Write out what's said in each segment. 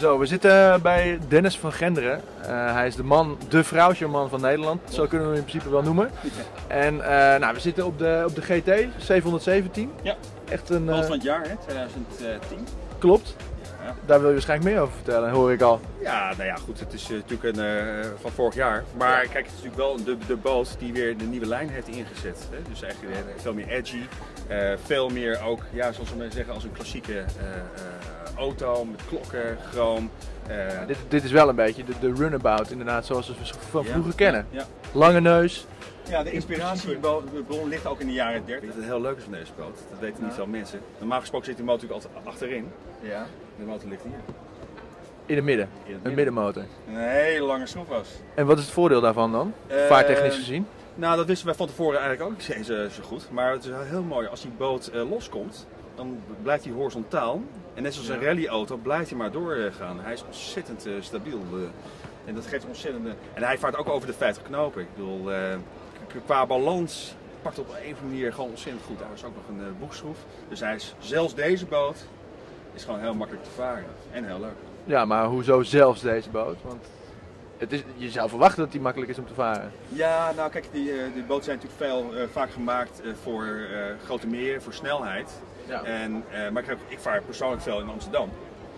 Zo, we zitten bij Dennis van Genderen. Uh, hij is de man, de vrouwtjeman van Nederland. Zo kunnen we hem in principe wel noemen. En uh, nou, we zitten op de, op de GT 717. Ja, echt een. Uh, van het jaar, hè? 2010. Klopt. Ja. Daar wil je waarschijnlijk meer over vertellen, hoor ik al. Ja, nou ja, goed, het is natuurlijk een, van vorig jaar. Maar kijk, het is natuurlijk wel de, de boot die weer de nieuwe lijn heeft ingezet. Hè? Dus eigenlijk veel meer edgy. veel meer ook, ja, zoals we zeggen, als een klassieke auto met klokken, chroom. Uh, dit, dit, is wel een beetje de, de runabout, inderdaad, zoals we van vroeger kennen. Ja, Lange neus. Ja, de inspiratiebron ligt ook in de jaren 30. Dat het heel leuk is van deze boot. Dat weten niet veel mensen. Normaal gesproken zit die motor natuurlijk altijd achterin. Ja. De motor ligt hier. In het midden? In het een middenmotor? Een hele lange schroefwas. En wat is het voordeel daarvan dan, uh, vaartechnisch gezien? Nou, dat wisten wij van tevoren eigenlijk ook niet zo, zo goed. Maar het is heel mooi als die boot uh, loskomt dan blijft hij horizontaal. En net zoals een rallyauto blijft hij maar doorgaan. Hij is ontzettend uh, stabiel. Uh, en dat geeft ontzettende. En hij vaart ook over de 50 knopen. Ik bedoel, qua balans pakt op een of andere manier gewoon ontzettend goed. Hij was ook nog een boegschroef. Dus hij is, zelfs deze boot is gewoon heel makkelijk te varen. En heel leuk. Ja, maar hoezo zelfs deze boot? Want het is, je zou verwachten dat die makkelijk is om te varen. Ja, nou kijk, die, die boten zijn natuurlijk veel vaak gemaakt voor grote meren, voor snelheid. Ja. En, uh, maar ik, heb, ik, vaar persoonlijk veel in Amsterdam.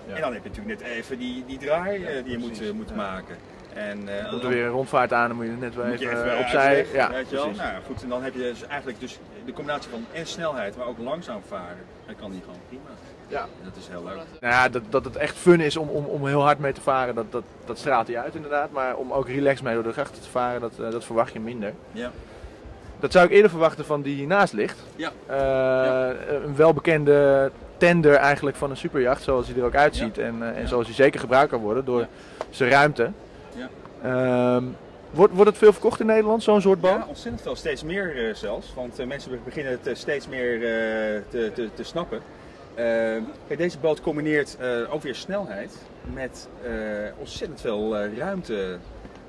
Ja. En dan heb je natuurlijk net even die, die draai uh, die je moet, uh, moet maken. En, uh, komt er weer een rondvaart aan, dan moet je net wel even, even opzij. ja, weet je wel? Nou, goed, en dan heb je dus eigenlijk dus de combinatie van en snelheid, maar ook langzaam varen. Dan kan die gewoon prima. Ja. En dat is heel leuk. Nou ja, dat, dat het echt fun is om, om, om heel hard mee te varen, dat, dat, dat straalt hij uit inderdaad. Maar om ook relaxed mee door de grachten te varen, dat, dat verwacht je minder. Ja. Dat zou ik eerder verwachten van die naast ligt. Ja. Uh, ja. Een welbekende tender eigenlijk van een superjacht, zoals hij er ook uitziet. Ja. En, uh, en zoals hij zeker gebruikt kan worden door zijn ruimte. Ja. Um, wordt, wordt het veel verkocht in Nederland, zo'n soort boot? Ja, ontzettend veel. Steeds meer uh, zelfs. Want mensen beginnen het steeds meer te, te, te, snappen. kijk, deze boot combineert ook weer snelheid met ontzettend veel ruimte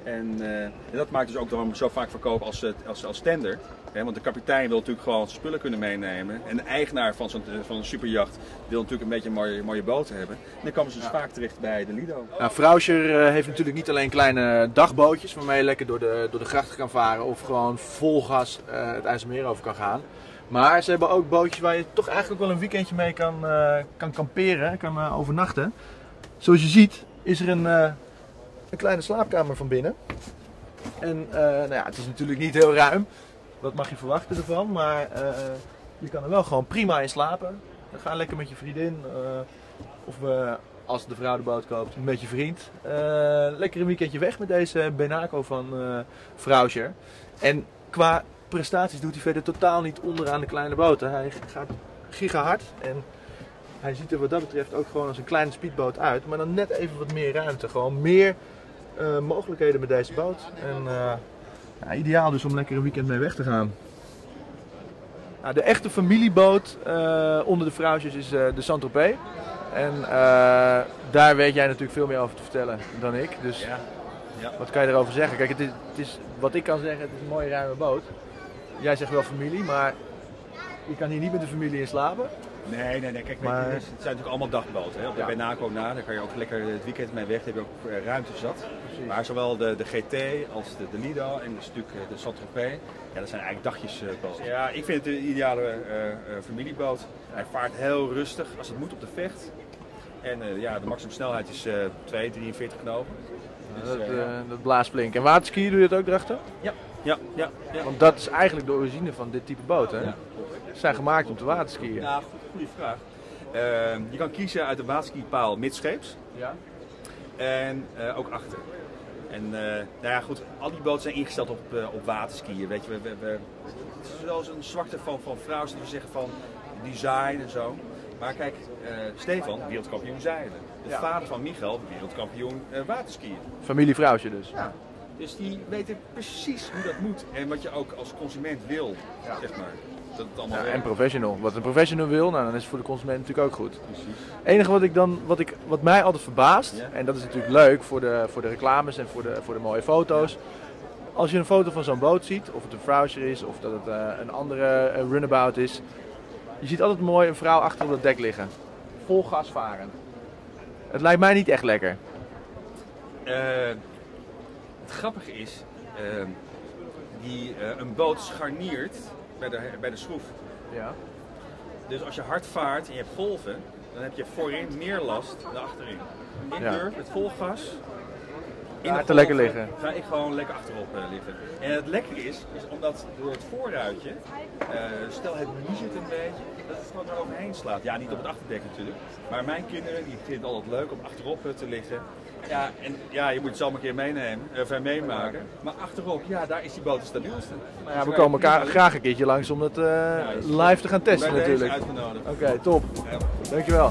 en, uh, en, dat maakt dus ook dat we zo vaak verkopen als, als, als tender. He, want de kapitein wil natuurlijk gewoon zijn spullen kunnen meenemen. En de eigenaar van, zo'n, van een superjacht wil natuurlijk een beetje een mooie, mooie boot hebben. En dan komen ze dus ja. vaak terecht bij de Lido. Nou, Frauscher heeft natuurlijk niet alleen kleine dagbootjes waarmee je lekker door de, door de grachten kan varen. Of gewoon vol gas uh, het IJsselmeer over kan gaan. Maar ze hebben ook bootjes waar je toch eigenlijk wel een weekendje mee kan, uh, kan kamperen, kan overnachten. Zoals je ziet is er een een kleine slaapkamer van binnen. En uh, nou ja, het is natuurlijk niet heel ruim. Wat mag je verwachten ervan? Maar uh, je kan er wel gewoon prima in slapen. Ga lekker met je vriendin. Uh, of als de vrouw de boot koopt, met je vriend. lekker een weekendje weg met deze Benaco van Frauscher. En qua prestaties doet hij verder totaal niet onderaan de kleine boten. Hij gaat gigahard. En hij ziet er wat dat betreft ook gewoon als een kleine speedboot uit. Maar dan net even wat meer ruimte. Gewoon meer uh, mogelijkheden met deze boot. En ja, ideaal dus om lekker een weekend mee weg te gaan. Nou, de echte familieboot uh, onder de vrouwtjes is de Saint-Tropez. En daar weet jij natuurlijk veel meer over te vertellen dan ik. Dus ja. Ja. wat kan je erover zeggen? Kijk, het is, het is, wat ik kan zeggen, het is een mooie ruime boot. Jij zegt wel familie, maar je kan hier niet met de familie in slapen. Nee, nee, nee. Kijk, maar... het zijn natuurlijk allemaal dagboten. Hè? Op de ja. Benaco na, daar kan je ook lekker het weekend mee weg. Dan heb je ook uh, ruimte zat. Precies. Maar zowel de, de GT als de, de Lido en dus natuurlijk de Saint-Tropez, ja, dat zijn eigenlijk dagjesboten. Uh, ja, ik vind het de ideale uh, familieboot. Hij vaart heel rustig als het moet op de vecht. En ja, de maximum snelheid is 2, 43 knopen. Dus, dat, dat blaast flink. En waterskiën doe je dat ook erachter? Ja. Ja, ja, ja. Want dat is eigenlijk de origine van dit type boot, hè? Ja. Zijn gemaakt om te waterskiën. Ja, goede vraag. Uh, je kan kiezen uit de waterskipaal midscheeps. Ja. En uh, ook achter. En uh, nou ja, goed, al die boten zijn ingesteld op, uh, op waterskiën. Weet je, we, we, we, het is wel eens een zwakte van, van vrouwen die zeggen van design en zo. Maar kijk, Stefan, wereldkampioen zeilen. De ja. vader van Michael, wereldkampioen waterskiën. Familievrouwtje dus. Ja. Dus die weten precies hoe dat moet en wat je ook als consument wil, ja. zeg maar. Dat het allemaal ja, en professional. Wat een professional wil, nou, dan is het voor de consument natuurlijk ook goed. Precies. Het enige wat, ik dan, wat, ik, wat mij altijd verbaast, ja. en dat is natuurlijk leuk voor de, voor de reclames en voor de, voor de mooie foto's. Als je een foto van zo'n boot ziet, of het een Frauscher is, of dat het uh, een andere uh, runabout is. Je ziet altijd mooi een vrouw achter op het dek liggen. Vol gas varen. Het lijkt mij niet echt lekker. Eh, het grappige is, eh, die, eh, een boot scharniert bij de, bij de schroef. Ja. Dus als je hard vaart en je hebt golven, dan heb je voorin meer last dan achterin. Ik durf met vol gas in de te lekker liggen. Ga ik gewoon lekker achterop eh, liggen. En het lekkere is, is omdat door het voorruitje, eh, stel het zit een beetje, dat het gewoon er overheen slaat. Ja, niet op het achterdek natuurlijk. Maar mijn kinderen die vinden het altijd leuk om achterop eh, te liggen. Ja, en ja, je moet het zelf een keer meenemen, of eh, meemaken. Maar achterop, ja, daar is die boot het stabielste. Nou ja, we komen elkaar graag een keertje langs om het live te gaan testen natuurlijk. Oké, top. Dankjewel.